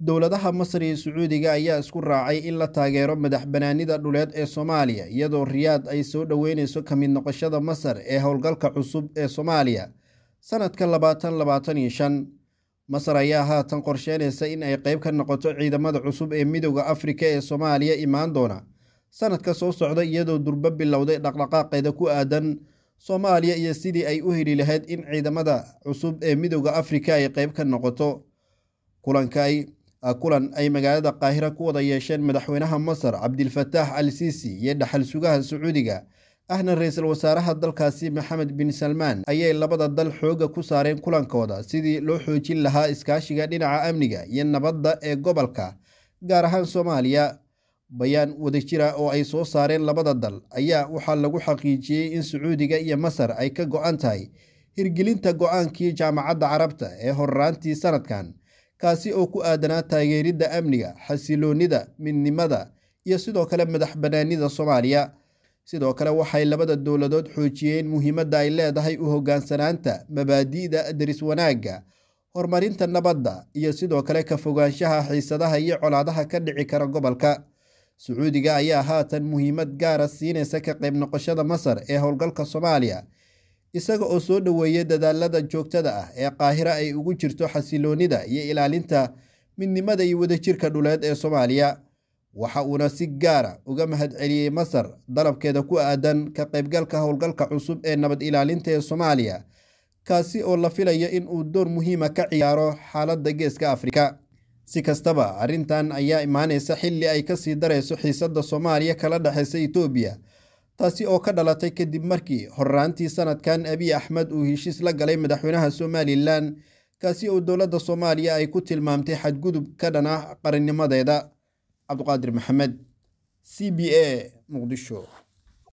dowladaha masar iyo sacuudiga ayaa isku raacay in la taageero madax banaanida dhuleed ee soomaaliya iyadoo riyaad ay soo dhoweyneyso ka mid noqoshada masar ee howlgalka cusub ee soomaaliya. Sanadka labaatan labaatan iyo shan masar ayaa haatan qorsheynaysa in ay qeyb ka noqoto ciidamada cusub ee midooda afrika ee soomaaliya imaan doona. Sanadka soo socda iyadoo durbo bilowday dhaqdhaqaaqeeda ku aadan soomaaliya iyo sidii ay u heli lahayd in ciidamada cusub ee midooda afrika ay qeyb ka noqoto kulan ay magaalada qaahira ku wada yeesheen madaxweynaha masar cabdilfataax al siisi iyo dhaxal sugaha sacuudiga. Ahna ra'iisul wasaaraha dalkaasi maxamed bin salmaan ayay labada dal xooga ku saareen kulankooda sidii loo xoojin lahaa iskaashiga dhinaca amniga iyo nabadda ee gobolka gaar ahaan soomaaliya. Bayaan wadajira oo ay soo saareen labada dal ayaa waxaa lagu xaqiijiyey in sacuudiga iyo masar ay ka go-an tahay hirgelinta go'aankii jaamacadda carabta ee horraantii sanadkan kaasi oo ku aadanaa taageeridda amniga xasiloonnida midnimada iyo sidoo kale madax banaanida soomaaliya. Sidoo kale waxay labada dowladood xoojiyeen muhiimadda ay leedahay u hoggaansanaanta mabaadi'da daris wanaagga horumarinta nabadda iyo sidoo kale ka fogaanshaha xiisadaha iyo colaadaha ka dhici kara gobolka. Sacuudiga ayaa haatan muhiimad gaara siinaysa ka qayb noqoshada masar ee howlgalka soomaaliya isaga oo soo dhoweeyay dadaalada joogtada ah ee qaahira ay ugu jirto xasiloonnida iyo ilaalinta midnimada iyo wadajirka dhuleed ee soomaaliya. Waxa uuna si gaara uga mahad celiyey masar dalabkeeda ku aadan ka qaybgalka howlgalka cusub ee nabad ilaalinta ee soomaaliya kaasi oo la filayo in uu door muhiima ka ciyaaro xaaladda geeska afrika. Si kastaba arrintan ayaa imaanaysa xilli ay ka sii darayso xiisadda soomaaliya kala dhexeysa etoobiya taasi oo ka dhalatay kadib markii horraantii sanadkan abiy axmed uu heshiis la galay madaxweynaha somalilan kaasi oo dowladda soomaaliya ay ku tilmaamtay xadgudub ka dhan qarannimadeeda cabduqaadir maxamed c b a muqdisho